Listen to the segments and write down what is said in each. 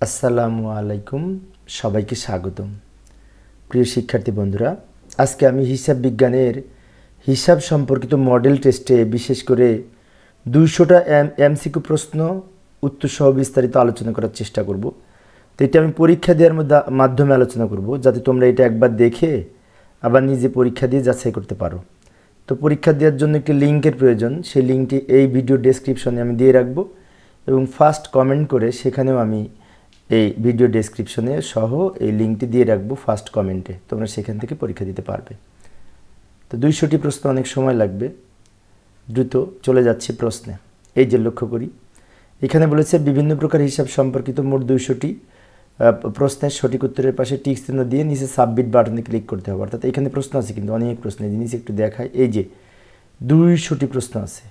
আসসালামু আলাইকুম, সবাইকে স্বাগতম। প্রিয় শিক্ষার্থী বন্ধুরা, আজকে আমি হিসাব বিজ্ঞানের হিসাব সম্পর্কিত মডেল টেস্টে বিশেষ করে দুইশোটা এম, এমসিকিউ প্রশ্ন উত্তরসহ বিস্তারিত আলোচনা করার চেষ্টা করব। তো এটা আমি পরীক্ষা দেওয়ার মধ্যে- মাধ্যমে আলোচনা করব, যাতে তোমরা এটা একবার দেখে আবার নিজে পরীক্ষা দিয়ে যাচাই করতে পারো। তো পরীক্ষা দেওয়ার জন্য একটি লিঙ্কের প্রয়োজন, সেই লিঙ্কটি এই ভিডিও ডেসক্রিপশনে আমি দিয়ে রাখব এবং ফার্স্ট কমেন্ট করে সেখানেও আমি এই ভিডিও ডেসক্রিপশনে সহ এই লিঙ্কটি দিয়ে রাখব ফার্স্ট কমেন্টে তোমরা সেখান থেকে পরীক্ষা দিতে পারবে। তো দুইশোটি প্রশ্ন অনেক সময় লাগবে। দ্রুত চলে যাচ্ছে প্রশ্নে। এই যে লক্ষ্য করি। এখানে বলেছে, বিভিন্ন প্রকার হিসাব সম্পর্কিত মোট দুইশোটি প্রশ্নের সঠিক উত্তরের পাশে টিক চিহ্ন দিয়ে নিচে সাবমিট বাটনে ক্লিক করতে হবে। অর্থাৎ এখানে প্রশ্ন আছে কিন্তু অনেক প্রশ্ন। যে একটু দেখায় এই যে দুইশোটি প্রশ্ন আছে।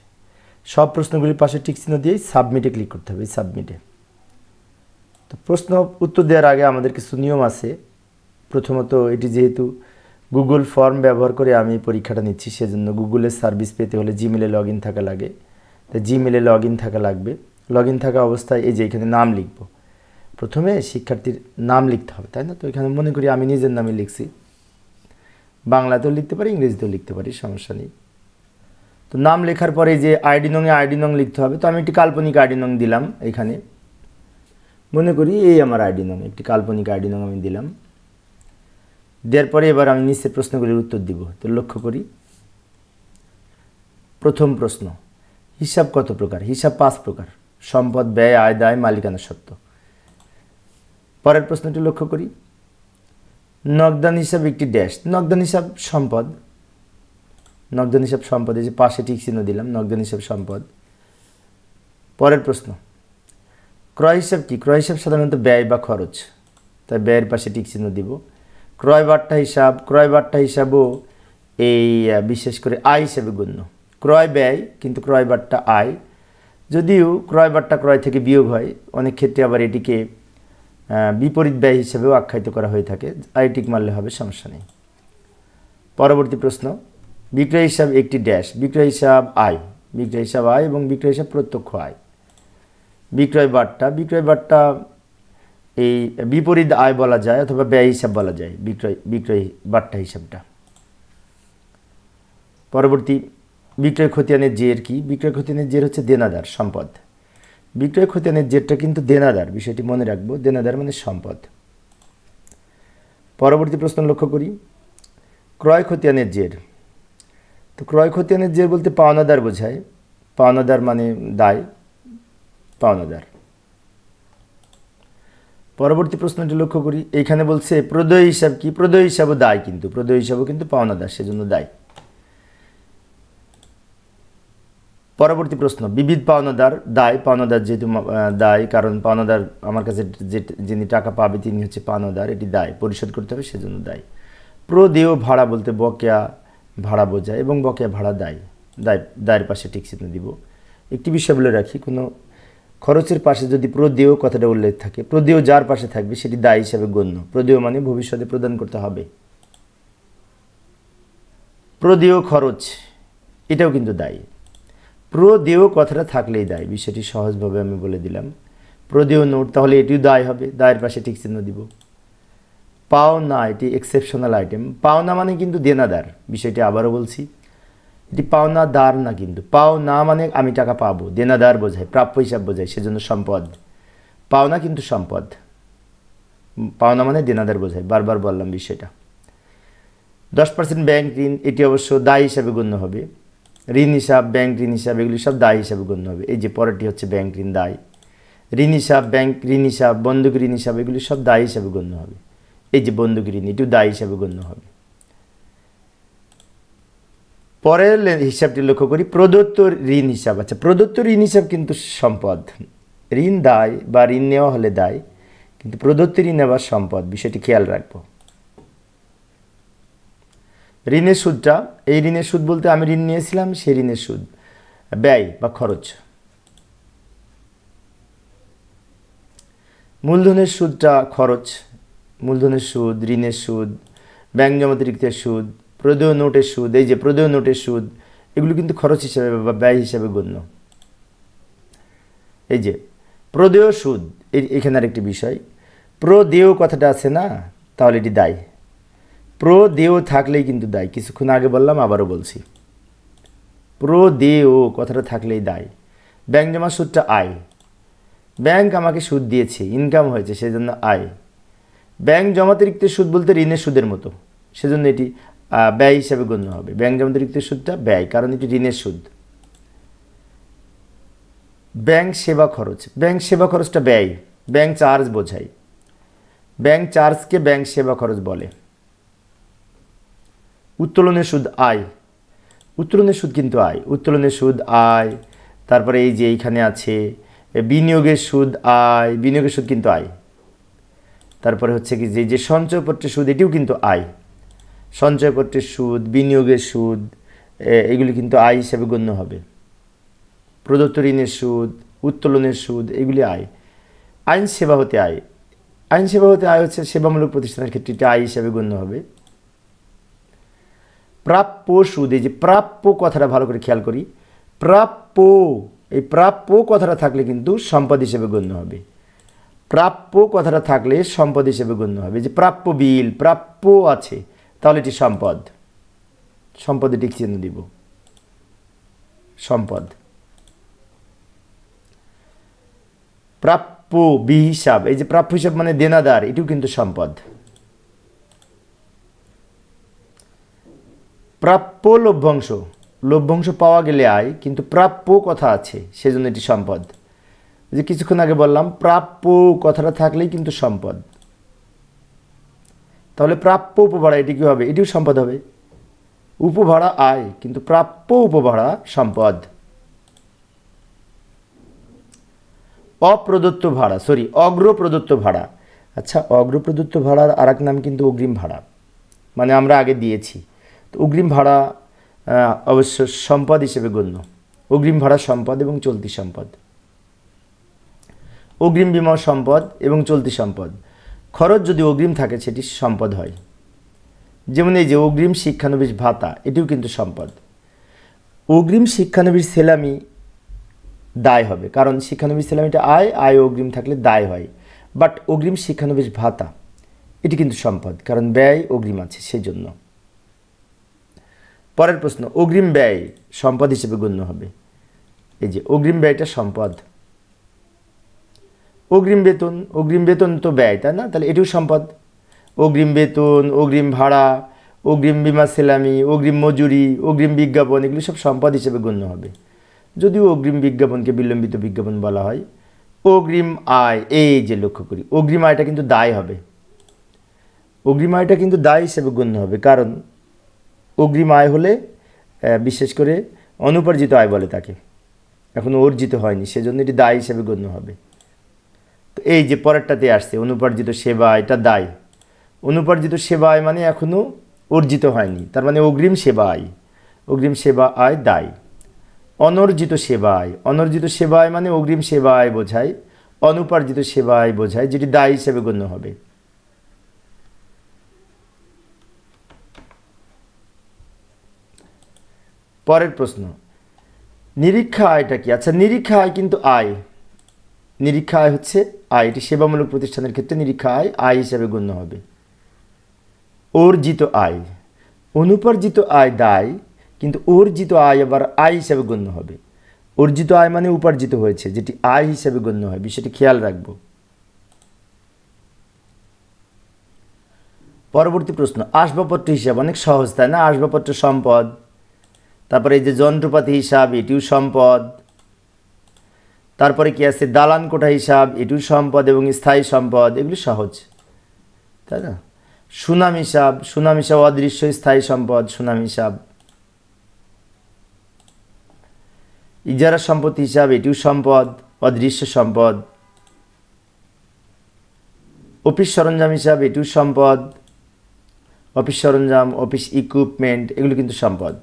সব প্রশ্নগুলির পাশে টিক চিহ্ন দিয়ে সাবমিটে ক্লিক করতে হবে, এই সাবমিটে তো প্রশ্ন উত্তর দেওয়ার আগে আমাদের কিছু নিয়ম আছে। প্রথমত এটি যেহেতু গুগল ফর্ম ব্যবহার করে আমি পরীক্ষাটা নিচ্ছি, সেজন্য গুগলের সার্ভিস পেতে হলে জিমেলে লগ থাকা লাগে। তো জিমেলে লগ থাকা লাগবে। লগ থাকা অবস্থায় এই যে এখানে নাম লিখব। প্রথমে শিক্ষার্থীর নাম লিখতে হবে, তাই না? তো এখানে মনে করি আমি নিজের নামে লিখছি। বাংলাতেও লিখতে পারি, ইংরেজিতেও লিখতে পারি, সমস্যা নেই। তো নাম লেখার পরে যে আইডি নংয়ে আইডি নং লিখতে হবে। তো আমি একটি কাল্পনিক আইডি নং দিলাম এখানে। মনে করি এই আমার আইডি নং একটি কাল্পনিক আইডি নং আমি দিলাম। দেওয়ার পরে এবার আমি নিচের প্রশ্নগুলির উত্তর দিব। তো লক্ষ্য করি, প্রথম প্রশ্ন, হিসাব কত প্রকার? হিসাব পাঁচ প্রকার। সম্পদ, ব্যয়, আয়, দায়, মালিকানা সত্ত্ব পরের প্রশ্নটি লক্ষ্য করি, নগদান হিসাব একটি ড্যাশ। নগদান হিসাব সম্পদ। নগদান হিসাব সম্পদ, এই যে পাশে ঠিক চিহ্ন দিলাম, নগদান হিসাব সম্পদ। পরের প্রশ্ন ক্রয় হিসাব কি? ক্রয় হিসাব সাধারণত ব্যয় বা খরচ। তাই ব্যয়ের পাশে টিক চিহ্ন দিব। ক্রয় বার্তা হিসাব, ক্রয় বার্তা হিসাবও এই বিশেষ করে আয় হিসাবে গণ্য। ক্রয় ব্যয় কিন্তু ক্রয় বার্তা আয়। যদিও ক্রয় বার্তা ক্রয় থেকে বিয়োগ হয়, অনেক ক্ষেত্রে আবার এটিকে বিপরীত ব্যয় হিসেবেও আখ্যায়িত করা হয়ে থাকে। আয় টিক মারলে হবে, সমস্যা নেই। পরবর্তী প্রশ্ন, বিক্রয় হিসাব একটি ড্যাশ। বিক্রয় হিসাব আয়। বিক্রয় হিসাব আয় এবং বিক্রয় হিসাব প্রত্যক্ষ আয়। বিক্রয় বার্তা বিক্রয় বার্তা এই বিপরীত আয় বলা যায় অথবা ব্যয় হিসাব বলা যায়, বিক্রয় বিক্রয় বার্তা হিসাবটা। পরবর্তী, বিক্রয় খতিয়ানের জের কি? বিক্রয় খতিয়ানের জের হচ্ছে দেনাদার, সম্পদ। বিক্রয় খতিয়ানের জেরটা কিন্তু দেনাদার, বিষয়টি মনে রাখব, দেনাদার মানে সম্পদ। পরবর্তী প্রশ্ন লক্ষ্য করি। ক্রয় খতিয়ানের জের। তো ক্রয় খতিয়ানের জের বলতে পাওনাদার বোঝায়। পাওনাদার মানে দায়। পাওনাদার পরবর্তী প্রশ্নটি লক্ষ্য করি। এইখানে বলছে, প্রদয় হিসাব কি? প্রদয় হিসাবও দায় কিন্তু, প্রদয় হিসাবও কিন্তু পাওনা পাওনাদার সেজন্য দায়। পরবর্তী প্রশ্ন, বিবিধ পাওনাদার দায় পাওনাদার যেহেতু দায়, কারণ পাওনাদার আমার কাছে যে, যিনি টাকা পাবে তিনি হচ্ছে পাওনাদার এটি দায়, পরিশোধ করতে হবে, সেজন্য দায়। প্রদেয় ভাড়া বলতে বকেয়া ভাড়া বোঝায় এবং বকেয়া ভাড়া দায় দায়, দায়ের পাশে ঠিক চিহ্ন দিব। একটি বিষয় বলে রাখি, কোনো খরচের পাশে যদি প্রদেয় কথাটা উল্লেখ থাকে, প্রদেয় যার পাশে থাকবে সেটি দায় হিসাবে গণ্য। প্রদেয় মানে ভবিষ্যতে প্রদান করতে হবে। প্রদেয় খরচ, এটাও কিন্তু দায়ী। প্রদেয় কথাটা থাকলেই দায়, বিষয়টি সহজভাবে আমি বলে দিলাম। প্রদেয় নোট, তাহলে এটিও দায় হবে, দায়ের পাশে ঠিক চিহ্ন দিব। পাওনা, এটি এক্সেপশনাল আইটেম পাওনা মানে কিন্তু দেনাদার, বিষয়টি আবারও বলছি। এটি পাওনাদার না কিন্তু। পাওনা মানে আমি টাকা পাবো দেনাদার বোঝায়, প্রাপ্য হিসাব বোঝায়, সেজন্য সম্পদ। পাওনা কিন্তু সম্পদ। পাওনা মানে দেনাদার বোঝায়, বারবার বললাম বিষয়টা। দশ পার্সেন্ট ব্যাংক ঋণ, এটি অবশ্য দায় হিসাবে গণ্য হবে। ঋণ হিসাব, ব্যাংক ঋণ হিসাব, এগুলি সব দায় হিসাবে গণ্য হবে। এই যে পরেরটি হচ্ছে ব্যাংক ঋণ দায়। ঋণ হিসাব, ব্যাংক ঋণ হিসাব, বন্দুক ঋণ হিসাব, এগুলি সব দায় হিসাবে গণ্য হবে। এই যে বন্দুক ঋণ, এটিও দায় হিসাবে গণ্য হবে। পরের হিসাবটি লক্ষ্য করি, প্রদত্ত ঋণ হিসাব। আচ্ছা প্রদত্ত ঋণ হিসাব কিন্তু সম্পদ। ঋণ দায় বা ঋণ নেওয়া হলে দায়, কিন্তু প্রদত্ত ঋণ নেওয়ার সম্পদ, বিষয়টি খেয়াল রাখব। ঋণের সুদটা, এই ঋণের সুদ বলতে আমি ঋণ নিয়েছিলাম, সেই ঋণের সুদ, ব্যয় বা খরচ। মূলধনের সুদটা খরচ, মূলধনের সুদ, ঋণের সুদ, ব্যাংক জমাতিরিক্তের সুদ প্রদেয় নোটের সুদ, এই যে প্রদেয় নোটের সুদ, এগুলো কিন্তু খরচ হিসাবে বা ব্যয় হিসাবে গণ্য। এই যে প্রদেয় সুদ এখানে আরেকটি বিষয়। প্রদেয় কথাটা আছে না? তাহলে এটি দায়। প্রদেয় থাকলেই কিন্তু দায়। কিছুক্ষণ আগে বললাম, আবারও বলছি। প্রদেয় কথাটা থাকলেই দায়। ব্যাংক জমা সুদটা আয়। ব্যাংক আমাকে সুদ দিয়েছে ইনকাম হয়েছে, সেজন্য আয়। ব্যাংক জমাতিরিক্ত সুদ বলতে ঋণের সুদের মতো। সেজন্য এটি ব্যয় হিসাবে গণ্য হবে। ব্যাংক জমাতিরিক্ত সুদটা ব্যয়, কারণ এটি ঋণের সুদ। ব্যাংক সেবা খরচ। ব্যাংক সেবা খরচটা ব্যয়। ব্যাংক চার্জ বোঝায়। ব্যাংক চার্জকে ব্যাংক সেবা খরচ বলে। উত্তোলনের সুদ আয়। উত্তোলনের সুদ কিন্তু আয়। উত্তোলনের সুদ আয়। তারপরে এই যে এইখানে আছে বিনিয়োগের সুদ আয়। বিনিয়োগের সুদ কিন্তু আয়। তারপরে হচ্ছে কি, যে যে সঞ্চয়পত্রের সুদ, এটিও কিন্তু আয়। সঞ্চয়পত্রের সুদ, বিনিয়োগের সুদ এগুলি কিন্তু আয় হিসেবে গণ্য হবে। প্রদত্ত ঋণের সুদ, উত্তোলনের সুদ, এগুলি আয়। আইন সেবা হতে আয়। আইন সেবা হতে আয় হচ্ছে সেবামূলক প্রতিষ্ঠানের ক্ষেত্রে এটি আয় হিসেবে গণ্য হবে। প্রাপ্য সুদ, এই যে প্রাপ্য কথাটা ভালো করে খেয়াল করি, প্রাপ্য, এই প্রাপ্য কথাটা থাকলে কিন্তু সম্পদ হিসেবে গণ্য হবে। প্রাপ্য কথাটা থাকলে সম্পদ হিসেবে গণ্য হবে। যে প্রাপ্য বিল, প্রাপ্য আছে। তাহলে এটি সম্পদ। সম্পদ এটি চিহ্ন দিব। সম্পদ। প্রাপ্য বি হিসাব এই যে প্রাপ্য হিসাব মানে দেনাদার, এটিও কিন্তু সম্পদ। প্রাপ্য লভ্যাংশ। লভ্যাংশ পাওয়া গেলে আয়, কিন্তু প্রাপ্য কথা আছে, সেজন্য এটি সম্পদ। যে কিছুক্ষণ আগে বললাম, প্রাপ্য কথাটা থাকলেই কিন্তু সম্পদ। তাহলে প্রাপ্য উপভাড়া, এটি কি হবে? এটিও সম্পদ হবে। উপভাড়া আয়, কিন্তু প্রাপ্য উপভাড়া সম্পদ। অপ্রদত্ত ভাড়া সরি অগ্রপ্রদত্ত ভাড়া। আচ্ছা অগ্রপ্রদত্ত ভাড়ার আর নাম কিন্তু অগ্রিম ভাড়া। মানে আমরা আগে দিয়েছি। তো অগ্রিম ভাড়া অবশ্য সম্পদ হিসেবে গণ্য। অগ্রিম ভাড়া সম্পদ এবং চলতি সম্পদ। অগ্রিম বিমা সম্পদ এবং চলতি সম্পদ। খরচ যদি অগ্রিম থাকে, সেটি সম্পদ হয়। যেমন এই যে অগ্রিম শিক্ষানবিশ ভাতা, এটিও কিন্তু সম্পদ। অগ্রিম শিক্ষানবিশ সেলামি দায় হবে, কারণ শিক্ষানবিশ সেলামিটা আয় আয় অগ্রিম থাকলে দায় হয়। বাট অগ্রিম শিক্ষানবিশ ভাতা, এটি কিন্তু সম্পদ, কারণ ব্যয় অগ্রিম আছে সেই জন্য পরের প্রশ্ন, অগ্রিম ব্যয় সম্পদ হিসেবে গণ্য হবে। এই যে অগ্রিম ব্যয়টা সম্পদ অগ্রিম বেতন অগ্রিম বেতন তো ব্যয়, তাই না? তাহলে এটিও সম্পদ। অগ্রিম বেতন, অগ্রিম ভাড়া, অগ্রিম বিমা সেলামি, অগ্রিম মজুরি, অগ্রিম বিজ্ঞাপন, এগুলি সব সম্পদ হিসেবে গণ্য হবে। যদিও অগ্রিম বিজ্ঞাপনকে বিলম্বিত বিজ্ঞাপন বলা হয়, অগ্রিম আয়, এই যে লক্ষ্য করি, অগ্রিম আয়টা কিন্তু দায় হবে। অগ্রিম আয়টা কিন্তু দায় হিসেবে গণ্য হবে, কারণ অগ্রিম আয় হলে বিশেষ করে অনুপার্জিত আয় বলে তাকে। এখনও অর্জিত হয়নি, সেজন্য এটি দায় হিসেবে গণ্য হবে। এই যে পরেরটাতে আসছে, অনুপার্জিত সেবা, এটা দায়। অনুপার্জিত সেবা আয় মানে এখনও অর্জিত হয়নি, তার মানে অগ্রিম সেবা আয় অগ্রিম সেবা আয় দায়। অনর্জিত সেবা আয় অনর্জিত সেবা আয় মানে অগ্রিম সেবা আয় বোঝায়, অনুপার্জিত সেবা আয় বোঝায়, যেটি দায় হিসেবে গণ্য হবে। পরের প্রশ্ন, নিরীক্ষা আয়টা কি? আচ্ছা নিরীক্ষা আয় কিন্তু আয়। নিরীক্ষা আয় হচ্ছে আয়, এটি সেবামূলক প্রতিষ্ঠানের ক্ষেত্রে নিরীক্ষা আয় আয় হিসাবে গণ্য হবে। অর্জিত আয়। অনুপার্জিত আয় দায়, কিন্তু অর্জিত আয় আবার আয় হিসাবে গণ্য হবে। অর্জিত আয় মানে উপার্জিত হয়েছে, যেটি আয় হিসাবে গণ্য হয় বিষয়টি খেয়াল রাখব। পরবর্তী প্রশ্ন, আসবাবপত্র হিসাব অনেক সহজ, তাই না? আসবাবপত্র সম্পদ, তারপরে এই যে যন্ত্রপাতি হিসাব, এটিও সম্পদ। তারপরে কি আছে? দালান কোঠা হিসাব এটিও সম্পদ এবং স্থায়ী সম্পদ, এগুলি সহজ। তাই না? সুনাম হিসাব সুনাম হিসাব অদৃশ্য, স্থায়ী সম্পদ, সুনাম হিসাব। ইজারা সম্পত্তি হিসাব এটিও সম্পদ, অদৃশ্য সম্পদ। অফিস সরঞ্জাম হিসাব এটিও সম্পদ। অফিস সরঞ্জাম, অফিস ইকুইপমেন্ট এগুলো কিন্তু সম্পদ।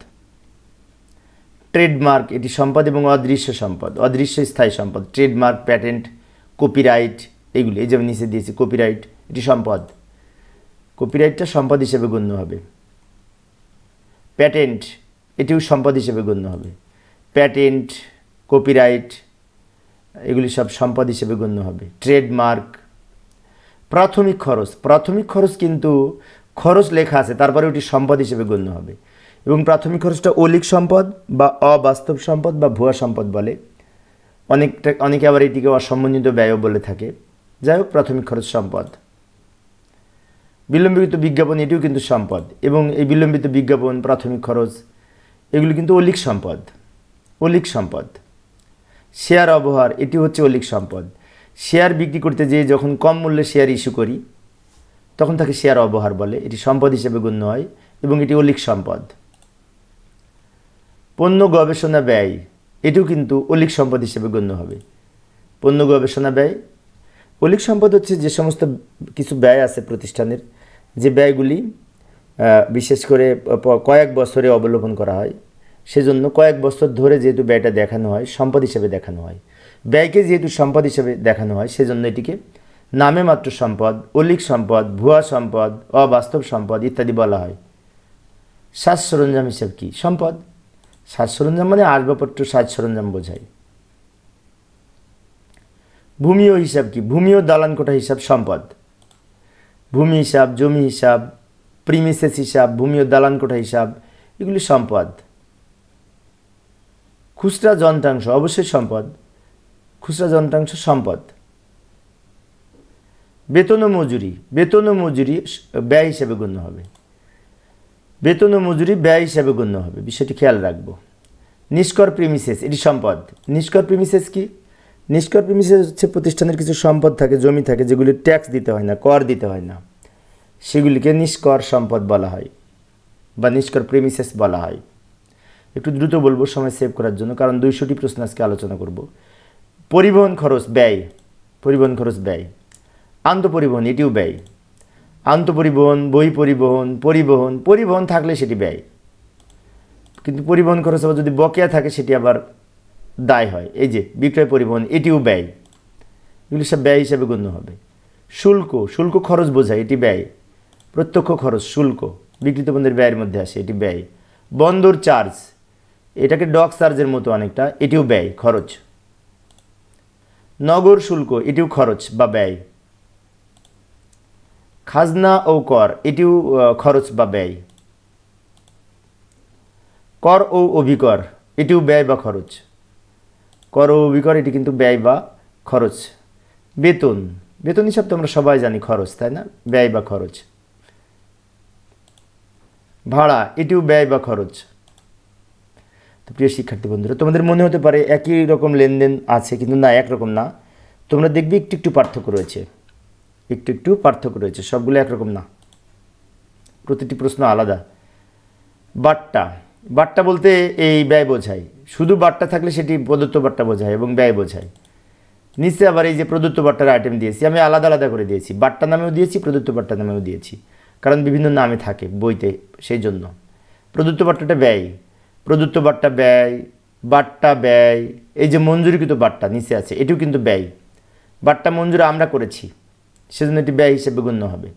ট্রেডমার্ক, এটি সম্পদ এবং অদৃশ্য সম্পদ, অদৃশ্য স্থায়ী সম্পদ, ট্রেডমার্ক প্যাটেন্ট কপিরাইট এগুলি, এই যেমন নিচে দিয়েছি কপিরাইট এটি সম্পদ। কপিরাইটটা সম্পদ হিসেবে গণ্য হবে। প্যাটেন্ট এটিও সম্পদ হিসেবে গণ্য হবে। প্যাটেন্ট কপিরাইট এগুলি সব সম্পদ হিসেবে গণ্য হবে। ট্রেডমার্ক প্রাথমিক খরচ প্রাথমিক খরচ কিন্তু খরচ লেখা আছে তারপরে ওটি সম্পদ হিসেবে গণ্য হবে। এবং প্রাথমিক খরচটা অলিক সম্পদ বা অবাস্তব সম্পদ বা ভুয়া সম্পদ বলে। অনেকটা, অনেকে আবার এটিকে অসম্বন্ধিত ব্যয়ও বলে থাকে। যাই হোক, প্রাথমিক খরচ সম্পদ। বিলম্বিত বিজ্ঞাপন, এটিও কিন্তু সম্পদ। এবং এই বিলম্বিত বিজ্ঞাপন, প্রাথমিক খরচ, এগুলি কিন্তু অলিক সম্পদ। অলিক সম্পদ। শেয়ার অবহার, এটি হচ্ছে অলিক সম্পদ। শেয়ার বিক্রি করতে যেয়ে যখন কম মূল্যে শেয়ার ইস্যু করি, তখন তাকে শেয়ার অবহার বলে। এটি সম্পদ হিসেবে গণ্য হয় এবং এটি অলিক সম্পদ। পণ্য গবেষণা ব্যয়, এটিও কিন্তু অলিক সম্পদ হিসেবে গণ্য হবে। পণ্য গবেষণা ব্যয়, অলিক সম্পদ হচ্ছে যে সমস্ত কিছু ব্যয় আছে প্রতিষ্ঠানের, যে ব্যয়গুলি বিশেষ করে কয়েক বছরে অবলোকন করা হয়, সেজন্য কয়েক বছর ধরে যেহেতু ব্যয়টা দেখানো হয়, সম্পদ হিসেবে দেখানো হয়। ব্যয়কে যেহেতু সম্পদ হিসেবে দেখানো হয়, সেজন্য এটিকে নামে মাত্র সম্পদ, অলিক সম্পদ, ভুয়া সম্পদ, অবাস্তব সম্পদ ইত্যাদি বলা হয়। সাজ সরঞ্জাম হিসাব কি? সম্পদ। সাজ সরঞ্জাম মানে আসবাবপত্র সাজ সরঞ্জাম বোঝায়। ভূমি ও হিসাব কি? ভূমি ও দালান কোঠা হিসাব, সম্পদ। ভূমি হিসাব, জমি হিসাব, প্রিমিসেস হিসাব ভূমি ও দালান কোঠা হিসাব, এগুলি সম্পদ। খুচরা যন্ত্রাংশ, অবশ্যই সম্পদ। খুচরা যন্ত্রাংশ, সম্পদ। বেতন ও মজুরি, বেতন ও মজুরি ব্যয় হিসেবে গণ্য হবে। বেতন ও মজুরি ব্যয় হিসাবে গণ্য হবে। বিষয়টি খেয়াল রাখব। নিষ্কর প্রিমিসেস এটি সম্পদ। নিষ্কর প্রিমিসেস কি? নিষ্কর প্রিমিসেস হচ্ছে প্রতিষ্ঠানের কিছু সম্পদ থাকে, জমি থাকে, যেগুলি ট্যাক্স দিতে হয় না, কর দিতে হয় না। সেগুলিকে নিষ্কর সম্পদ বলা হয় বা নিষ্কর প্রেমিসেস বলা হয়। একটু দ্রুত বলব, সময় সেভ করার জন্য, কারণ দুইশোটি প্রশ্ন আজকে আলোচনা করব। পরিবহন খরচ ব্যয়, পরিবহন খরচ ব্যয়। আন্তঃপরিবহন, এটিও ব্যয়। আন্তঃপরিবহন, বই পরিবহন পরিবহন পরিবহন থাকলে সেটি ব্যয়। কিন্তু পরিবহন খরচ আবার যদি বকেয়া থাকে, সেটি আবার দায় হয়। এই যে, বিক্রয় পরিবহন, এটিও ব্যয়। এগুলি সব ব্যয় হিসাবে গণ্য হবে। শুল্ক শুল্ক খরচ বোঝায়, এটি ব্যয়। প্রত্যক্ষ খরচ, শুল্ক, বিক্রিত পণ্যের ব্যয়ের মধ্যে আসে, এটি ব্যয়। বন্দর চার্জ, এটাকে ডক চার্জের মতো অনেকটা, এটিও ব্যয়, খরচ। নগর শুল্ক, এটিও খরচ বা ব্যয়। খাজনা ও কর, এটিও খরচ বা ব্যয়। কর ও অভিকর, এটিও ব্যয় বা খরচ। কর ও অভিকর, এটি কিন্তু ব্যয় বা খরচ। বেতন বেতন হিসাব তো আমরা সবাই জানি খরচ, তাই না? ব্যয় বা খরচ। ভাড়া, এটিও ব্যয় বা খরচ। তো প্রিয় শিক্ষার্থী বন্ধুরা, তোমাদের মনে হতে পারে একই রকম লেনদেন আছে, কিন্তু না, একরকম না। তোমরা দেখবে একটু একটু পার্থক্য রয়েছে। একটু একটু পার্থক্য রয়েছে, সবগুলো একরকম না। প্রতিটি প্রশ্ন আলাদা। বাট্টা বাট্টা বলতে এই ব্যয় বোঝায় শুধু বাট্টা থাকলে সেটি প্রদত্ত বাট্টা বোঝায় এবং ব্যয় বোঝায়। নিচে আবার এই যে প্রদত্ত বাট্টার আইটেম দিয়েছি, আমি আলাদা আলাদা করে দিয়েছি। বাট্টা নামেও দিয়েছি, প্রদত্ত বাট্টা নামেও দিয়েছি। কারণ বিভিন্ন নামে থাকে বইতে সেই জন্য। প্রদত্ত বাট্টাটা ব্যয়। প্রদত্ত বাট্টা ব্যয় বাট্টা ব্যয়, এই যে মঞ্জুরিকৃত বাট্টা নিচে আছে, এটিও কিন্তু ব্যয়। বাট্টা মঞ্জুর আমরা করেছি। সেজন্য এটি ব্যয় হিসেবে গণ্য হবে।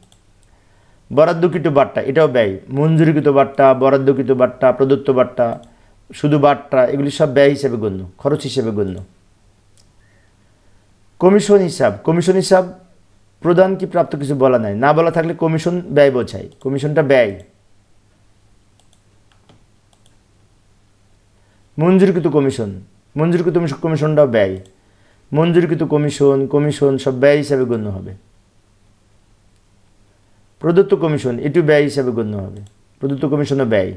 বরাদ্দকৃত বার্তা এটাও ব্যয়। মঞ্জুরিকৃত বার্তা বরাদ্দকৃত বার্তা প্রদত্ত বার্তা শুধু বার্তা এগুলি সব ব্যয় হিসেবে গণ্য, খরচ হিসেবে গণ্য। কমিশন হিসাব কমিশন হিসাব প্রদান কি প্রাপ্ত কিছু বলা নাই। না বলা থাকলে কমিশন ব্যয় বোঝায়, কমিশনটা ব্যয়। মঞ্জুরকৃত কমিশন, মঞ্জুরকৃত কমিশনটাও ব্যয়। মঞ্জুরকৃত কমিশন কমিশন সব ব্যয় হিসাবে গণ্য হবে। প্রদত্ত কমিশন এটিও ব্যয় হিসাবে গণ্য হবে। প্রদত্ত কমিশনও ব্যয়।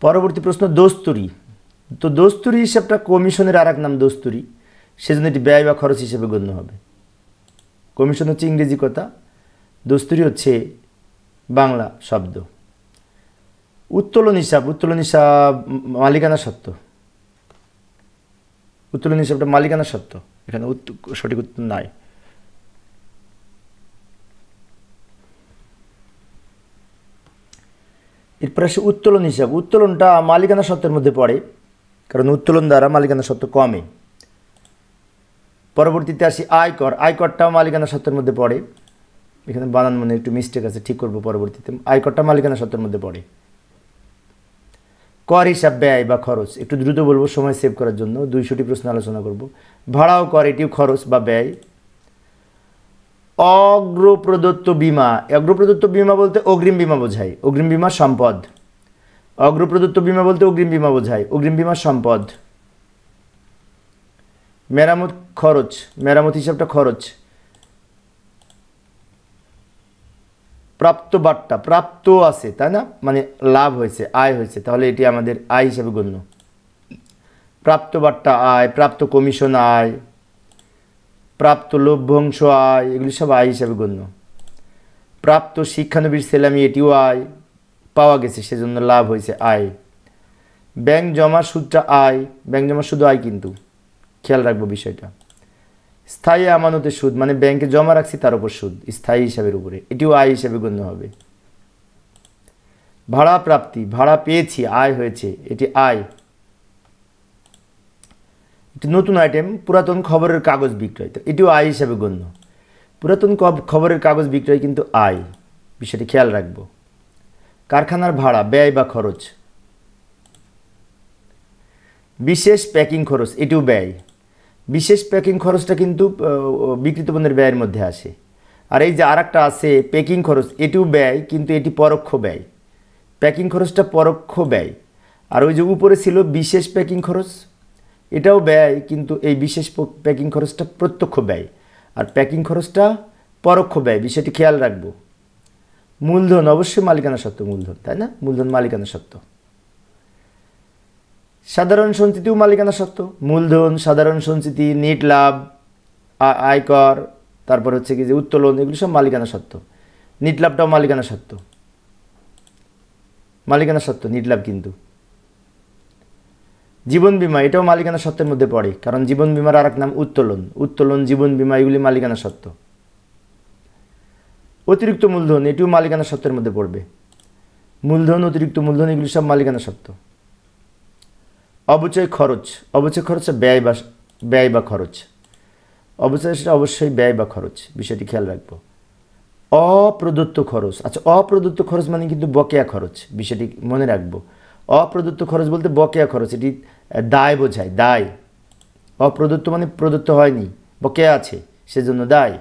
পরবর্তী প্রশ্ন, দোস্তুরি। তো দোস্তুরি হিসাবটা কমিশনের আর এক নাম দোস্তুরি, সেজন্য এটি ব্যয় বা খরচ হিসেবে গণ্য হবে। কমিশন হচ্ছে ইংরেজি কথা, দোস্তুরি হচ্ছে বাংলা শব্দ। উত্তোলন হিসাব উত্তোলন হিসাব মালিকানা সত্ত্ব। উত্তোলন হিসাবটা মালিকানা সত্ত্ব। এখানে সঠিক উত্তর নাই। এরপর আসে উত্তোলন হিসাব। উত্তোলনটা মালিকানা সত্ত্বের মধ্যে পড়ে, কারণ উত্তোলন দ্বারা মালিকানা সত্ত্ব কমে। পরবর্তীতে আসি আয়কর। আয়করটাও মালিকানা সত্ত্বের মধ্যে পড়ে। এখানে বানান মনে একটু মিস্টেক আছে, ঠিক করব পরবর্তীতে। আয়করটা মালিকানা সত্ত্বের মধ্যে পড়ে। কর হিসাব ব্যয় বা খরচ, একটু দ্রুত বলব, সময় সেভ করার জন্য, দুইশোটি প্রশ্ন আলোচনা করব। ভাড়াও কর, এটিও খরচ বা ব্যয়। অগ্রপ্রদত্ত বিমা অগ্রপ্রদত্ত বিমা বলতে অগ্রিম বিমা বোঝায়, অগ্রিম বিমা সম্পদ। অগ্রপ্রদত্ত বিমা বলতে অগ্রিম বিমা বোঝায়, অগ্রিম বিমা সম্পদ। মেরামত খরচ, মেরামত হিসাবটা খরচ। প্রাপ্ত বার্তা, প্রাপ্ত আছে, তাই না? মানে লাভ হয়েছে, আয় হয়েছে, তাহলে এটি আমাদের আয় হিসাবে গণ্য। প্রাপ্ত বার্তা আয়, প্রাপ্ত কমিশন আয়, প্রাপ্ত লভ্যাংশ আয়, এগুলি সব আয় হিসাবে গণ্য। প্রাপ্ত শিক্ষানবীর সেলামি, এটিও আয়, পাওয়া গেছে, সেজন্য লাভ হয়েছে, আয়। ব্যাংক জমা সুদটা আয়, ব্যাংক জমা শুধু আয় কিন্তু। খেয়াল রাখব বিষয়টা। স্থায়ী আমানতের সুদ মানে ব্যাংকে জমা রাখছি তার উপর সুদ, স্থায়ী হিসাবের উপরে। এটিও আয় হিসাবে গণ্য হবে। ভাড়া প্রাপ্তি, ভাড়া পেয়েছি, আয় হয়েছে, এটি আয়। একটি নতুন আইটেম পুরাতন খবরের কাগজ বিক্রয়, তো এটিও আয় হিসাবে গণ্য। পুরাতন খবরের কাগজ বিক্রয় কিন্তু আয়, বিষয়টি খেয়াল রাখব। কারখানার ভাড়া, ব্যয় বা খরচ। বিশেষ প্যাকিং খরচ, এটিও ব্যয়। বিশেষ প্যাকিং খরচটা কিন্তু আহ, বিক্রিত পণ্যের ব্যয়ের মধ্যে আসে। আর এই যে আর একটা আছে প্যাকিং খরচ এটিও ব্যয় কিন্তু এটি পরোক্ষ ব্যয়। প্যাকিং খরচটা পরোক্ষ ব্যয়। আর ওই যে উপরে ছিল বিশেষ প্যাকিং খরচ এটাও ব্যয় কিন্তু এই বিশেষ প্যাকিং খরচটা প্রত্যক্ষ ব্যয়। আর প্যাকিং খরচটা পরোক্ষ ব্যয় বিষয়টি খেয়াল রাখব। মূলধন অবশ্যই মালিকানা সত্ত্ব মূলধন তাই না? মূলধন মালিকানা সত্ত্ব সাধারণ সঞ্চিতিও মালিকানা সত্ত্ব মূলধন, সাধারণ সঞ্চিতি, নেট লাভ আয়কর, তারপর হচ্ছে কি যে উত্তোলন, এগুলি সব মালিকানা সত্ত্ব নিট লাভটাও মালিকানা সত্ত্ব মালিকানা সত্ত্ব নিট লাভ কিন্তু। জীবন বীমা, এটাও মালিকানা সত্ত্বের মধ্যে পড়ে, কারণ জীবন বীমার আর এক নাম উত্তোলন। উত্তোলন, জীবন বিমা, এগুলি মালিকানা সত্ত্ব অতিরিক্ত মূলধন, এটিও মালিকানা সত্ত্বের মধ্যে পড়বে। মূলধন, অতিরিক্ত মূলধন, এগুলি সব মালিকানা সত্ত্ব অবচয় খরচ অবচয় খরচ ব্যয় বা ব্যয় বা খরচ। অবচয় সেটা অবশ্যই ব্যয় বা খরচ, বিষয়টি খেয়াল রাখব। অপ্রদত্ত খরচ আচ্ছা অপ্রদত্ত খরচ মানে কিন্তু বকেয়া খরচ, বিষয়টি মনে রাখব। অপ্রদত্ত খরচ বলতে বকেয়া খরচ, এটি দায় বোঝায়, দায়। অপ্রদত্ত মানে প্রদত্ত হয়নি, বকেয়া আছে, সেজন্য দায়।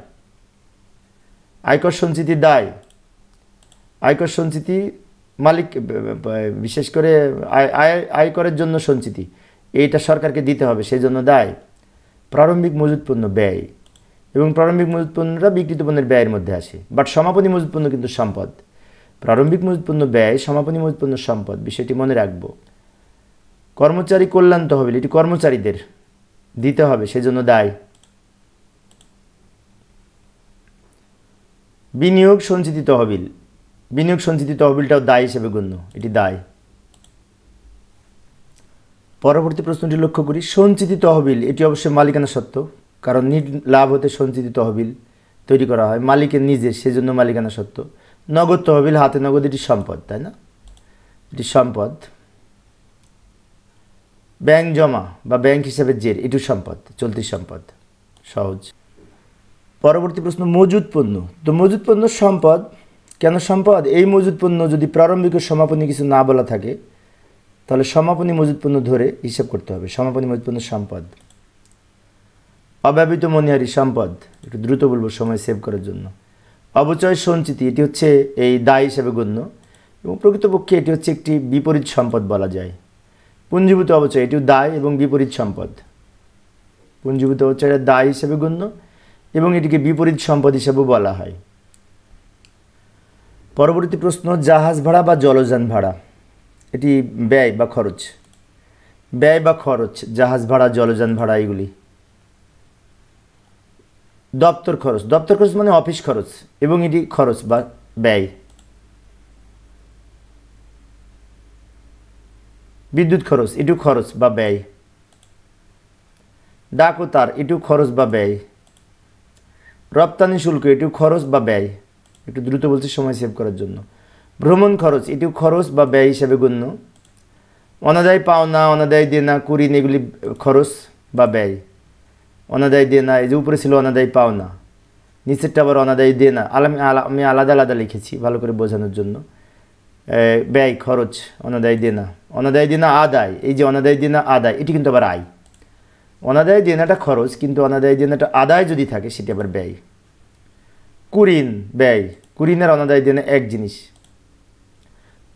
আয়কর সঞ্চিতি দায়। আয়কর সঞ্চিতি মালিক বিশেষ করে আয় আয় আয়করের জন্য সঞ্চিতি। এইটা সরকারকে দিতে হবে সেই জন্য দায়। প্রারম্ভিক মজুত পণ্য ব্যয়। এবং প্রারম্ভিক মজুত পণ্যটা বিক্রিত পণ্যের ব্যয়ের মধ্যে আসে। বাট সমাপনী মজুত পণ্য কিন্তু সম্পদ। প্রারম্ভিক মজুত পণ্য ব্যয়, সমাপনী মজুত পণ্য সম্পদ, বিষয়টি মনে রাখব। কর্মচারী কল্যাণ তহবিল, এটি কর্মচারীদের দিতে হবে, সেজন্য দায়। বিনিয়োগ সঞ্চিতি তহবিল। বিনিয়োগ সঞ্চিতি তহবিলটাও দায় হিসেবে গণ্য। এটি দায়। পরবর্তী প্রশ্নটি লক্ষ্য করি। সঞ্চিতি তহবিল, এটি অবশ্যই মালিকানা সত্ত্ব কারণ নিট লাভ হতে সঞ্চিতি তহবিল তৈরি করা হয় মালিকের নিজের, সেজন্য মালিকানা সত্ত্ব নগদ তহবিল হাতে নগদ, এটি সম্পদ, তাই না? এটি সম্পদ। ব্যাংক জমা বা ব্যাংক হিসাবে জের এটি সম্পদ, চলতি সম্পদ। সহজ। পরবর্তী প্রশ্ন মজুদ পণ্য। তো মজুদ পণ্য সম্পদ কেন সম্পদ? এই মজুদ পণ্য যদি প্রারম্ভিক সমাপনী কিছু না বলা থাকে, তাহলে সমাপনী মজুদ পণ্য ধরে হিসাব করতে হবে। সমাপনী মজুদ পণ্য সম্পদ। অব্যবহৃত মনিহারি সম্পদ, একটু দ্রুত বলব সময় সেভ করার জন্য। অবচয় সঞ্চিতি, এটি হচ্ছে এই দায় হিসেবে গণ্য এবং প্রকৃতপক্ষে এটি হচ্ছে একটি বিপরীত সম্পদ বলা যায়। পুঞ্জীভূত অবচয়, এটিও দায় এবং বিপরীত সম্পদ। পুঞ্জীভূত অবচয়ের দায় হিসেবে গণ্য এবং এটিকে বিপরীত সম্পদ হিসেবেও বলা হয়। পরবর্তী প্রশ্ন, জাহাজ ভাড়া বা জলযান ভাড়া? এটি ব্যয় বা খরচ? ব্যয় বা খরচ, জাহাজ ভাড়া, জলযান ভাড়া, এগুলি। দপ্তর খরচ দপ্তর খরচ মানে অফিস খরচ, এবং এটি খরচ বা ব্যয়। বিদ্যুৎ খরচ এটু খরচ বা ব্যয়। ডাক ও তার এটু খরচ বা ব্যয়। রপ্তানি শুল্ক এটু খরচ বা ব্যয়। একটু দ্রুত বলছি, সময় সেভ করার জন্য। ভ্রমণ খরচ, এটিও খরচ বা ব্যয় হিসাবে গণ্য। অনাদায় পাওনা, অনাদায় দেনা কুড়িন এগুলি খরচ বা ব্যয়। অনাদায় দেনা, এই যে উপরে ছিল অনাদায় পাওনা। নিচেরটা আবার অনাদায় দেনা। আলাম আলা- আমি আলাদা আলাদা লিখেছি, ভালো করে বোঝানোর জন্য। ব্যয়, খরচ, অনাদায় দেনা। অনাদায় দেনা, আদায়, এই যে অনাদায় দেনা, আদায়, এটি কিন্তু আবার আয়। অনাদায় দেনাটা খরচ, কিন্তু অনাদায় দেনাটা আদায় যদি থাকে, সেটি আবার ব্যয়। কুরিন, ব্যয়। কুরিনের অনাদায় দেনা এক জিনিস।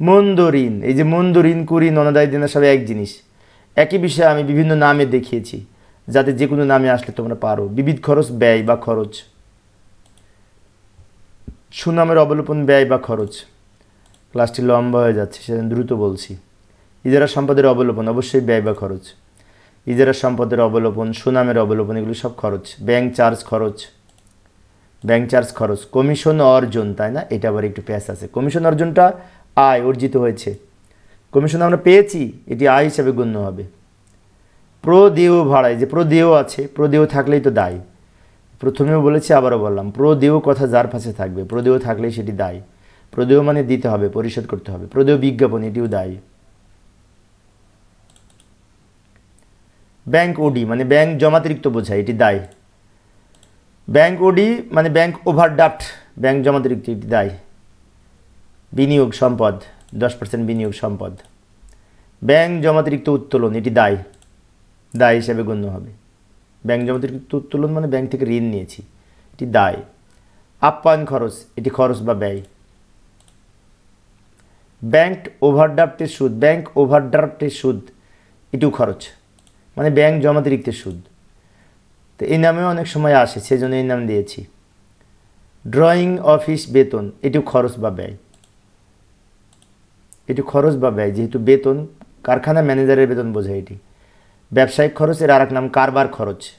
মন্দরিন, এই যে মন্দরিন, কুরিন, অনাদায় দেনা সব এক জিনিস। একই বিষয়ে আমি বিভিন্ন নামে দেখিয়েছি, যাতে যে কোনো নামে আসলে তোমরা পারো। বিবিধ খরচ, ব্যয় বা খরচ। সুনামের অবলোপন, ব্যয় বা খরচ। ক্লাসটি লম্বা হয়ে যাচ্ছে, সেজন্য দ্রুত বলছি। ইজারা সম্পদের অবলোপন, অবশ্যই ব্যয় বা খরচ। ইজারা সম্পদের অবলোপন, সুনামের অবলোপন, এগুলো সব খরচ। ব্যাংক চার্জ খরচ। ব্যাংক চার্জ খরচ, কমিশন অর্জন, তাই না? এটা আবার একটু প্যাস আছে। কমিশন অর্জনটা আয় অর্জিত হয়েছে। কমিশন আমরা পেয়েছি, এটি আয় হিসাবে গণ্য হবে। প্রদেয় ভাড়ায়, যে প্রদেয় আছে, প্রদেয় থাকলেই তো দায়। প্রথমেও বলেছি, আবারও বললাম, প্রদেয় কথা যার পাশে থাকবে, প্রদেয় থাকলেই সেটি দায়। প্রদেয় মানে দিতে হবে, পরিশোধ করতে হবে। প্রদেয় বিজ্ঞাপন, এটিও দায়। ব্যাংক ওডি মানে ব্যাংক জমাতিরিক্ত বোঝায়, এটি দায়। ব্যাংক ওডি মানে ব্যাংক ওভারড্রাফট, ব্যাংক জমাতিরিক্ত দায়। বিনিয়োগ সম্পদ, দশ পার্সেন্ট বিনিয়োগ সম্পদ। ব্যাংক জমাতিরিক্ত উত্তোলন, এটি দায়। দায় হিসাবে গণ্য হবে। ব্যাংক জমাতিরিক্ত উত্তোলন মানে ব্যাংক থেকে ঋণ নিয়েছি। এটি দায়। আপ্যায়ন খরচ, এটি খরচ বা ব্যয়। ব্যাংক ওভারড্রাফটের সুদ, ব্যাংক ওভারড্রাফটের সুদ, এটিও খরচ। মানে ব্যাংক জমাতিরিক্তের সুদ। তো এই নামেও অনেক সময় আসে, সেজন্য এই নাম দিয়েছি। ড্রয়িং অফিস বেতন এটিও খরচ বা ব্যয়। এটি খরচ বা ব্যয়, যেহেতু বেতন, কারখানা ম্যানেজারের বেতন বোঝায় এটি। ব্যবসায়িক খরচের আর এক নাম কারবার খরচ।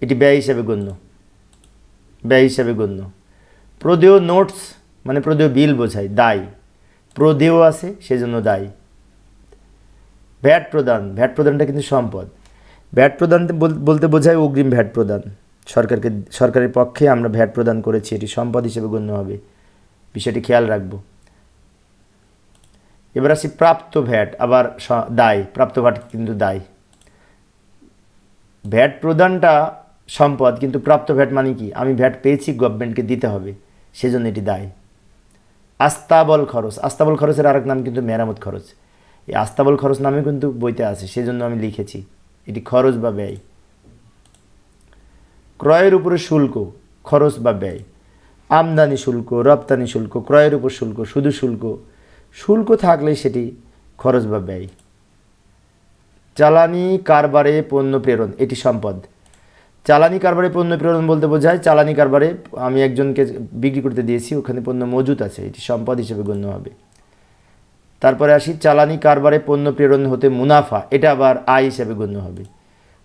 এটি ব্যয় হিসাবে গণ্য। ব্যয় হিসাবে গণ্য। প্রদেয় নোটস মানে প্রদেয় বিল বোঝায়, দায়। প্রদেয় আছে, সেজন্য দায়। ভ্যাট প্রদান ভ্যাট প্রদানটা কিন্তু সম্পদ। ভ্যাট প্রদান বল- বলতে বোঝায় অগ্রিম ভ্যাট প্রদান। সরকারকে, সরকারের পক্ষে আমরা ভ্যাট প্রদান করেছি, এটি সম্পদ হিসেবে গণ্য হবে। বিষয়টি খেয়াল রাখব। এবার আসি প্রাপ্ত ভ্যাট, আবার দায়, প্রাপ্ত ভ্যাট কিন্তু দায়। ভ্যাট প্রদানটা সম্পদ, কিন্তু প্রাপ্ত ভ্যাট মানে কি? আমি ভ্যাট পেয়েছি, গভর্নমেন্টকে দিতে হবে, সেজন্য এটি দায়। আস্তাবল খরচ, আস্তাবল খরচের আরেক নাম কিন্তু মেরামত খরচ। এই আস্তাবল খরচ নামে কিন্তু বইতে আছে, সেজন্য আমি লিখেছি। এটি খরচ বা ব্যয়। ক্রয়ের উপরে শুল্ক, খরচ বা ব্যয়। আমদানি শুল্ক, রপ্তানি শুল্ক, ক্রয়ের উপর শুল্ক, শুধু শুল্ক। শুল্ক থাকলে সেটি খরচ বা ব্যয়। চালানি কারবারে পণ্য প্রেরণ, এটি সম্পদ। চালানি কারবারে পণ্য প্রেরণ বলতে বোঝায়, চালানি কারবারে আমি একজনকে বিক্রি করতে দিয়েছি, ওখানে পণ্য মজুত আছে, এটি সম্পদ হিসেবে গণ্য হবে। তারপরে আসি, চালানি কারবারে পণ্য প্রেরণ হতে মুনাফা, এটা আবার আয় হিসাবে গণ্য হবে।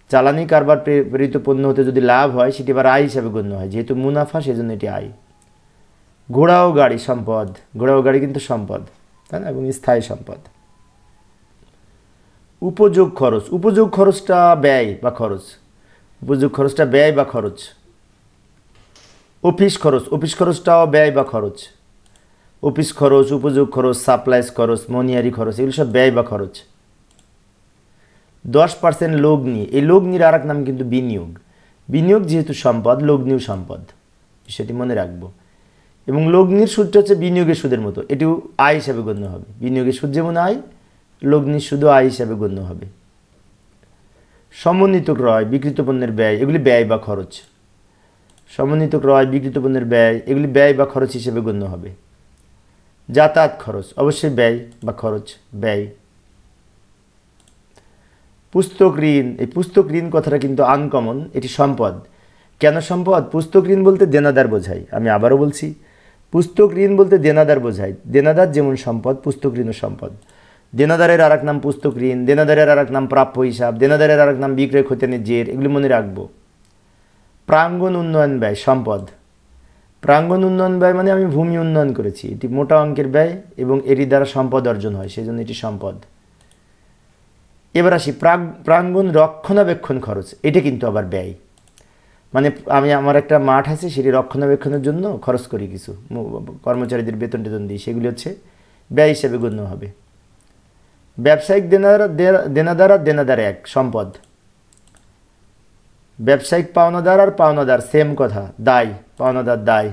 চালানি কারবার প্রেরিত পণ্য হতে যদি লাভ হয়, সেটি আবার আয় হিসাবে গণ্য হয়, যেহেতু মুনাফা, সেজন্য এটি আয়। ঘোড়া ও গাড়ি, সম্পদ। ঘোড়া ও গাড়ি কিন্তু সম্পদ, তাই না? এবং স্থায়ী সম্পদ। উপযোগ খরচ। উপযোগ খরচটা ব্যয় বা খরচ? উপযোগ খরচটা ব্যয় বা খরচ? অফিস খরচ। অফিস খরচটাও ব্যয় বা খরচ? অফিস খরচ, উপযোগ খরচ, সাপ্লাইস খরচ, মনিয়ারি খরচ, এগুলো সব ব্যয় বা খরচ। দশ পার্সেন্ট লগ্নি, এই লগ্নির আর এক নাম কিন্তু বিনিয়োগ। বিনিয়োগ যেহেতু সম্পদ, লগ্নিও সম্পদ সেটি মনে রাখব। এবং লগ্নির সুদটা হচ্ছে বিনিয়োগের সুদের মতো, এটিও আয় হিসাবে গণ্য হবে। বিনিয়োগের সুদ যেমন আয়, লগ্নির সুদও আয় হিসাবে গণ্য হবে। সমন্বিত ক্রয় বিকৃত পণ্যের ব্যয়, এগুলি ব্যয় বা খরচ। সমন্বিত ক্রয় বিকৃত পণ্যের ব্যয়, এগুলি ব্যয় বা খরচ হিসেবে গণ্য হবে। যাতায়াত খরচ, অবশ্যই ব্যয় বা খরচ, ব্যয়। পুস্তক ঋণ, এই পুস্তক ঋণ কথাটা কিন্তু আনকমন এটি সম্পদ। কেন সম্পদ? পুস্তক ঋণ বলতে দেনাদার বোঝায়, আমি আবারও বলছি। পুস্তক ঋণ বলতে দেনাদার বোঝায়। দেনাদার যেমন সম্পদ, পুস্তক ঋণও সম্পদ। দেনাদারের আর নাম পুস্তক ঋণ, দেনাদারের আর নাম প্রাপ্য হিসাব, দেনাদারের আর নাম বিক্রয়, খতিয়ানের জের, এগুলি মনে রাখব। প্রাঙ্গণ উন্নয়ন ব্যয়, সম্পদ। প্রাঙ্গণ উন্নয়ন ব্যয় মানে আমি ভূমি উন্নয়ন করেছি। এটি মোটা অঙ্কের ব্যয় এবং এরই দ্বারা সম্পদ অর্জন হয় সেই জন্য এটি সম্পদ। এবার আসি, প্রাগ, প্রাঙ্গণ রক্ষণাবেক্ষণ খরচ, এটা কিন্তু আবার ব্যয়। মানে আমি, আমার একটা মাঠ আছে, সেটি রক্ষণাবেক্ষণের জন্য খরচ করি কিছু কর্মচারীদের বেতন টেতন দিই, সেগুলি হচ্ছে ব্যয় হিসেবে গণ্য হবে। ব্যবসায়িক দেনাদার দেনাদার দেনাদার এক সম্পদ। ব্যবসায়িক পাওনাদার আর পাওনাদার সেম কথা, দায় পাওনাদার দায়।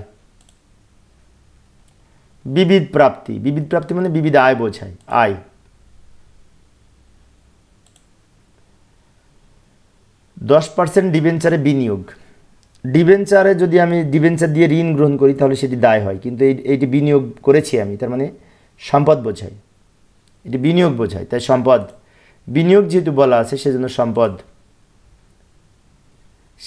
বিবিধ প্রাপ্তি বিবিধ প্রাপ্তি মানে বিবিধ আয় বোঝায়, আয়। দশ পার্সেন্ট ডিবেঞ্চারে বিনিয়োগ। ডিবেঞ্চারে যদি আমি ডিবেঞ্চার দিয়ে ঋণ গ্রহণ করি, তাহলে সেটি দায় হয়, কিন্তু এই, এইটি বিনিয়োগ করেছি আমি, তার মানে সম্পদ বোঝায়। এটি বিনিয়োগ বোঝায়, তাই সম্পদ। বিনিয়োগ যেহেতু বলা আছে, সেজন্য সম্পদ।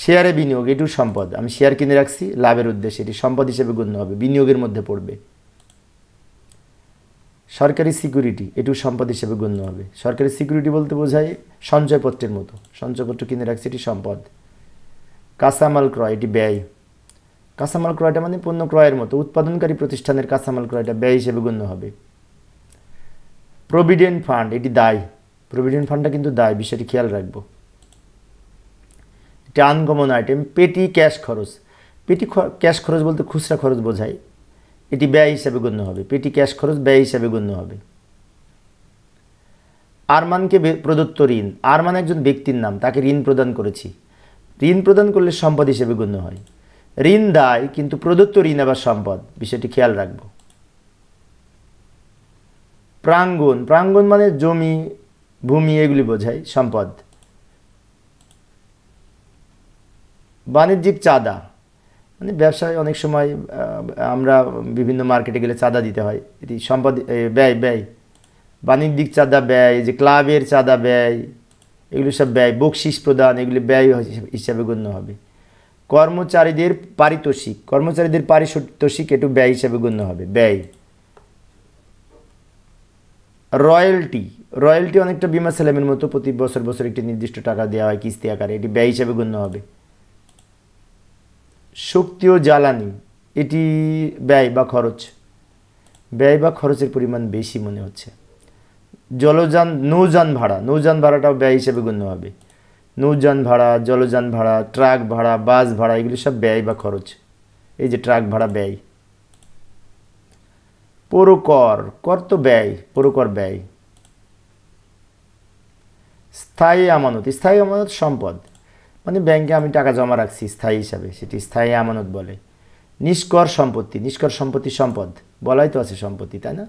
শেয়ারে বিনিয়োগ এটিও সম্পদ। আমি শেয়ার কিনে রাখছি, লাভের উদ্দেশ্যে এটি সম্পদ হিসেবে গণ্য হবে, বিনিয়োগের মধ্যে পড়বে। সরকারি সিকিউরিটি এটিও সম্পদ হিসেবে গণ্য হবে। সরকারি সিকিউরিটি বলতে বোঝায় সঞ্চয়পত্রের মতো। সঞ্চয়পত্র কিনে রাখছি, এটি সম্পদ। কাঁচামাল ক্রয়, এটি ব্যয়। কাঁচামাল ক্রয়টা মানে পণ্য ক্রয়ের মতো, উৎপাদনকারী প্রতিষ্ঠানের কাঁচামাল ক্রয়টা ব্যয় হিসেবে গণ্য হবে। প্রভিডেন্ট ফান্ড এটি দায়। প্রভিডেন্ট ফান্ডটা কিন্তু দায়, বিষয়টি খেয়াল রাখব। এটি আনকমন আইটেম পেটি ক্যাশ খরচ। পেটি ক্যাশ খরচ বলতে খুচরা খরচ বোঝায়। এটি ব্যয় হিসাবে গণ্য হবে। পেটি ক্যাশ খরচ ব্যয় হিসাবে গণ্য হবে। আরমানকে প্রদত্ত ঋণ। আরমান একজন ব্যক্তির নাম, তাকে ঋণ প্রদান করেছি। ঋণ প্রদান করলে সম্পদ হিসেবে গণ্য হয়। ঋণ দায়, কিন্তু প্রদত্ত ঋণ আবার সম্পদ। বিষয়টি খেয়াল রাখব। প্রাঙ্গণ। প্রাঙ্গণ মানে জমি, ভূমি, এগুলি বোঝায় সম্পদ। বাণিজ্যিক চাঁদা। মানে ব্যবসায় অনেক সময় আমরা বিভিন্ন মার্কেটে গেলে চাঁদা দিতে হয়। এটি সম্পদ ব্যয় ব্যয়। বাণিজ্যিক চাঁদা ব্যয় যে ক্লাবের চাঁদা ব্যয়, এগুলো সব ব্যয়, বকশিস প্রদান, এগুলি ব্যয় হিসাবে গণ্য হবে। কর্মচারীদের পারিতোষিক কর্মচারীদের পারিতোষিক একটু ব্যয় হিসাবে গণ্য হবে, ব্যয়। রয়্যালটি রয়্যালটি অনেকটা বিমা সেলামের মতো প্রতি বছর বছর একটি নির্দিষ্ট টাকা দেওয়া হয় কিস্তি আকারে, এটি ব্যয় হিসাবে গণ্য হবে। শক্তি ও জ্বালানি, এটি ব্যয় বা খরচ। ব্যয় বা খরচের পরিমাণ বেশি মনে হচ্ছে। জলযান, নৌযান ভাড়া, নৌযান ভাড়াটাও ব্যয় হিসেবে গণ্য হবে। নৌযান ভাড়া, জলযান ভাড়া, ট্রাক ভাড়া, বাস ভাড়া, এগুলি সব ব্যয় বা খরচ। এই যে ট্রাক ভাড়া ব্যয়। পৌরকর, কর তো ব্যয়, পৌরকর ব্যয়। স্থায়ী আমানত স্থায়ী আমানত সম্পদ। মানে ব্যাংকে আমি টাকা জমা রাখছি, স্থায়ী হিসাবে। সেটি স্থায়ী আমানত বলে। নিষ্কর সম্পত্তি নিষ্কর সম্পত্তি সম্পদ। বলাই তো আছে সম্পত্তি, তাই না?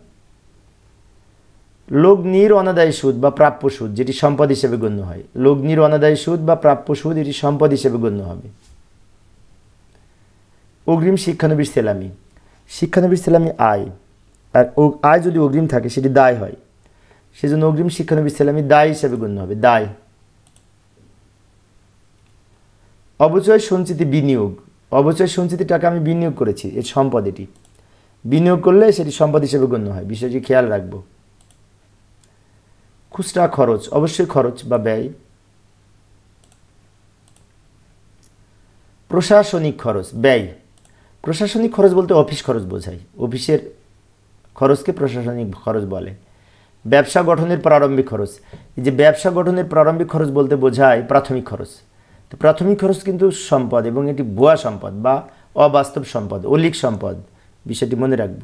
লগ্নির অনাদায়ী সুদ বা প্রাপ্য সুদ, যেটি সম্পদ হিসেবে গণ্য হয়। লগ্নির অনাদায়ী সুদ বা প্রাপ্য সুদ, এটি সম্পদ হিসেবে গণ্য হবে। অগ্রিম শিক্ষানবিশ সেলামি। শিক্ষানবিশ সেলামি আয়। আর আয় যদি অগ্রিম থাকে, সেটি দায় হয়। সেজন্য অগ্রিম শিক্ষানবিশ সেলামি দায় হিসেবে গণ্য হবে। দায়। অবচয় সঞ্চিতি বিনিয়োগ। অবচয় সঞ্চিতি টাকা আমি বিনিয়োগ করেছি, এর সম্পদ এটি। বিনিয়োগ করলে সেটি সম্পদ হিসেবে গণ্য হয়, বিষয়টি খেয়াল রাখব। খুচরা খরচ, অবশ্যই খরচ বা ব্যয়। প্রশাসনিক খরচ, ব্যয়। প্রশাসনিক খরচ বলতে অফিস খরচ বোঝায়। অফিসের খরচকে প্রশাসনিক খরচ বলে। ব্যবসা গঠনের প্রারম্ভিক খরচ। এই যে ব্যবসা গঠনের প্রারম্ভিক খরচ বলতে বোঝায় প্রাথমিক খরচ। তো প্রাথমিক খরচ কিন্তু সম্পদ এবং এটি ভুয়া সম্পদ বা অবাস্তব সম্পদ, অলিক সম্পদ, বিষয়টি মনে রাখব।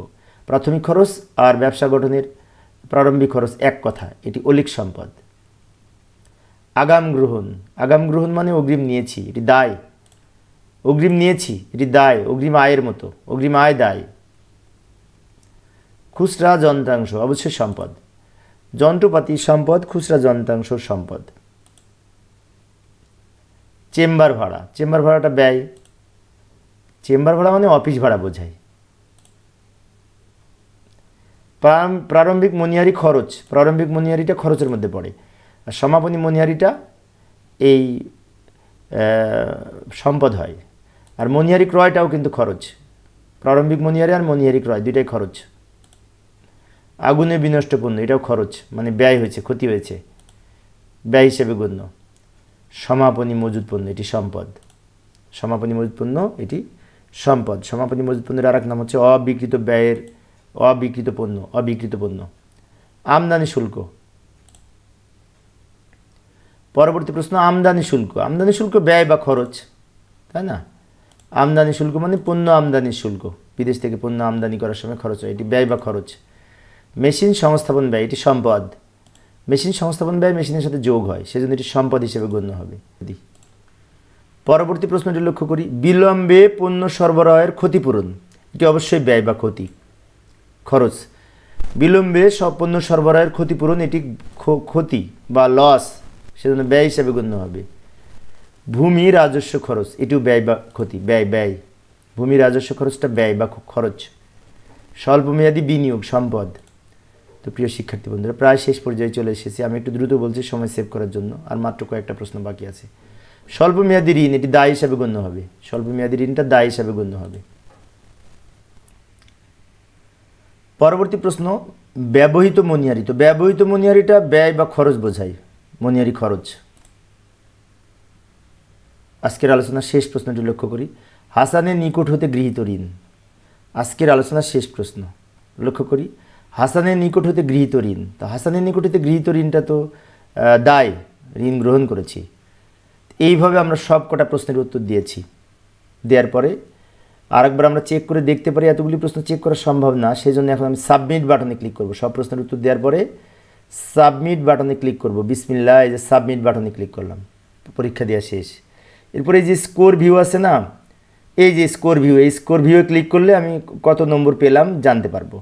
প্রাথমিক খরচ আর ব্যবসা গঠনের প্রারম্ভিক খরচ এক কথা, এটি অলিক সম্পদ। আগাম গ্রহণ আগাম গ্রহণ মানে অগ্রিম নিয়েছি, এটি দায়। অগ্রিম নিয়েছি, এটি দায়, অগ্রিম আয়ের মতো, অগ্রিম আয় দায়। খুচরা যন্ত্রাংশ, অবশ্যই সম্পদ। যন্ত্রপাতি সম্পদ, খুচরা যন্ত্রাংশ সম্পদ। চেম্বার ভাড়া। চেম্বার ভাড়াটা ব্যয়। চেম্বার ভাড়া মানে অফিস ভাড়া বোঝায়। প্রারম্ভিক মনিহারি খরচ। প্রারম্ভিক মনিহারিটা খরচের মধ্যে পড়ে। আর সমাপনী মনিহারিটা এই সম্পদ হয়। আর মনিহারি ক্রয়টাও কিন্তু খরচ। প্রারম্ভিক মনিহারি আর মনিহারি ক্রয় দুইটাই খরচ। আগুনে বিনষ্ট পণ্য এটাও খরচ। মানে ব্যয় হয়েছে, ক্ষতি হয়েছে। ব্যয় হিসেবে গণ্য। সমাপনী মজুদ পণ্য, এটি সম্পদ। সমাপনী মজুদ পণ্য, এটি সম্পদ। সমাপনী মজুদ পণ্যের আর এক নাম হচ্ছে অবিকৃত ব্যয়ের, অবিকৃত পণ্য অবিকৃত পণ্য। আমদানি শুল্ক। পরবর্তী প্রশ্ন, আমদানি শুল্ক। আমদানি শুল্ক ব্যয় বা খরচ, তাই না? আমদানি শুল্ক মানে পণ্য আমদানি শুল্ক। বিদেশ থেকে পণ্য আমদানি করার সময় খরচ হয়, এটি ব্যয় বা খরচ। মেশিন সংস্থাপন ব্যয়, এটি সম্পদ। মেশিন সংস্থাপন ব্যয় মেশিনের সাথে যোগ হয়, সেজন্য এটি সম্পদ হিসেবে গণ্য হবে। পরবর্তী প্রশ্নটি লক্ষ্য করি। বিলম্বে পণ্য সরবরাহের ক্ষতিপূরণ, এটি অবশ্যই ব্যয় বা ক্ষতি। খরচ। বিলম্বে সব পণ্য সরবরাহের ক্ষতিপূরণ এটি ক্ষ- ক্ষতি বা লস সেজন্য ব্যয় হিসাবে গণ্য হবে। ভূমি রাজস্ব খরচ, এটিও ব্যয় বা ক্ষতি, ব্যয় ব্যয়। ভূমি রাজস্ব খরচটা ব্যয় বা খরচ। স্বল্পমেয়াদী বিনিয়োগ, সম্পদ। তো প্রিয় শিক্ষার্থী বন্ধুরা, প্রায় শেষ পর্যায়ে চলে এসেছি। আমি একটু দ্রুত বলছি, সময় সেভ করার জন্য। আর মাত্র কয়েকটা প্রশ্ন বাকি আছে। স্বল্পমেয়াদী ঋণ, এটি দায় হিসাবে গণ্য হবে। স্বল্পমেয়াদী ঋণটা দায় হিসাবে গণ্য হবে। পরবর্তী প্রশ্ন, ব্যবহৃত মনিহারি তো ব্যবহৃত মনিয়ারিটা ব্যয় বা খরচ বোঝায়। মনিয়ারি খরচ। আজকের আলোচনার শেষ প্রশ্নটি লক্ষ্য করি। হাসানের নিকট হতে গৃহীত ঋণ। আজকের আলোচনার শেষ প্রশ্ন। লক্ষ্য করি হাসানের নিকট হতে গৃহীত ঋণ। তো হাসানের নিকট হতে গৃহীত ঋণটা তো দায়, ঋণ গ্রহণ করেছি। এইভাবে আমরা সব কটা প্রশ্নের উত্তর দিয়েছি। দেওয়ার পরে আরেকবার আমরা চেক করে দেখতে পারি, এতগুলি প্রশ্ন চেক করা সম্ভব না সেই জন্য এখন আমি সাবমিট বাটনে ক্লিক করব। সব প্রশ্নের উত্তর দেওয়ার পরে সাবমিট বাটনে ক্লিক করব। বিসমিল্লাহ, এই যে সাবমিট বাটনে ক্লিক করলাম। পরীক্ষা দেওয়া শেষ। এরপরে এই যে স্কোর ভিউ আছে না, এই যে স্কোর ভিউ এই স্কোর ভিউয়ে ক্লিক করলে আমি কত নম্বর পেলাম জানতে পারব।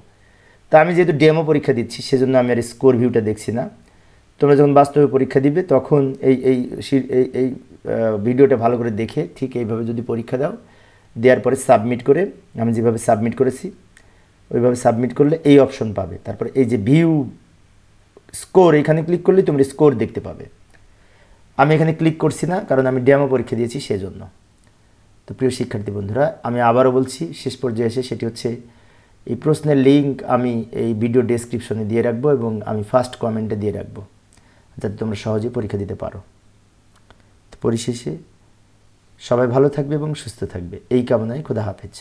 তা আমি যেহেতু ডেমো পরীক্ষা দিচ্ছি, সেজন্য আমি আর স্কোর ভিউটা দেখছি না। তোমরা যখন বাস্তবে পরীক্ষা দিবে, তখন এই এই এই এই ভিডিওটা ভালো করে দেখে ঠিক এইভাবে যদি পরীক্ষা দাও, দেওয়ার পরে সাবমিট করে, আমি যেভাবে সাবমিট করেছি, ওইভাবে সাবমিট করলে এই অপশন পাবে। তারপরে এই যে ভিউ স্কোর এখানে ক্লিক করলে তোমরা স্কোর দেখতে পাবে। আমি এখানে ক্লিক করছি না, কারণ আমি ডেমো পরীক্ষা দিয়েছি, সেজন্য। তো প্রিয় শিক্ষার্থী বন্ধুরা, আমি আবারও বলছি, শেষ পর্যায়ে এসে সেটি হচ্ছে এই প্রশ্নের লিঙ্ক আমি এই ভিডিও ডেসক্রিপশনে দিয়ে রাখব এবং আমি ফার্স্ট কমেন্টে দিয়ে রাখব, যাতে তোমরা সহজে পরীক্ষা দিতে পারো। পরিশেষে সবাই ভালো থাকবে এবং সুস্থ থাকবে। এই কামনায় খোদা হাফেজ।